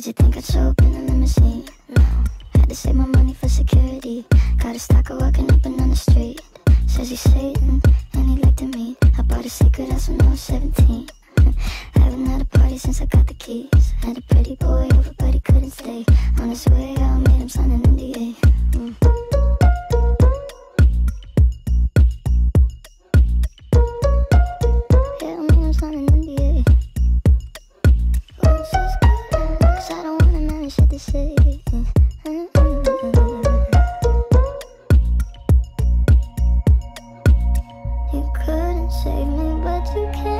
Did you think I'd show up in a limousine? No. Had to save my money for security. Got a stalker walking up and on the street. Says he's Satan and he like to meet. I bought a secret house when I was 17. Save me, but you can.